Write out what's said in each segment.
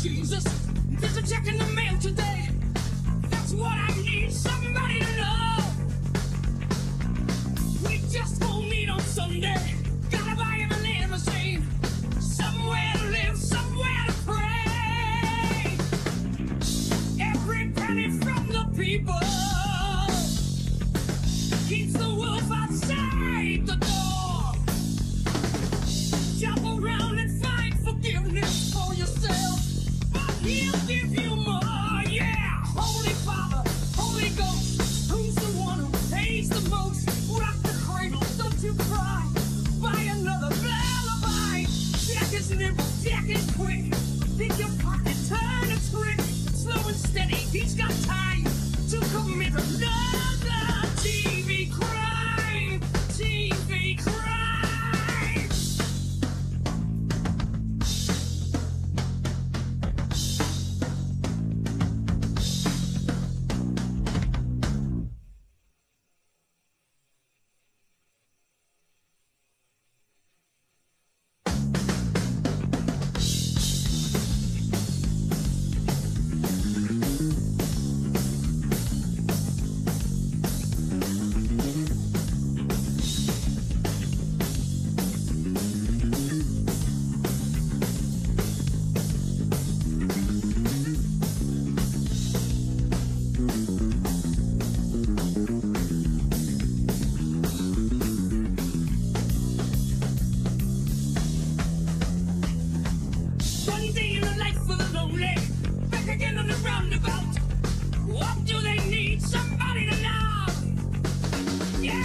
Jesus. It's got time to commit. One day in life the lonely, back again on the roundabout. What do they need? Somebody to love. Yeah,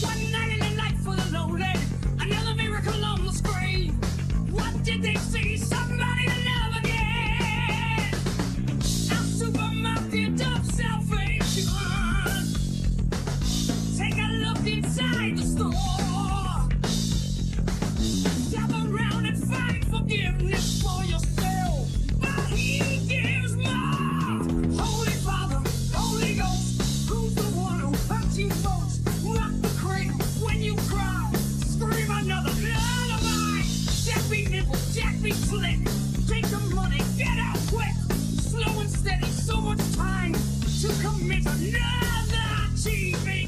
one night in life the lonely, another miracle on the screen. What did they see? slick. Take the money, get out quick. Slow and steady, so much time to commit another achievement.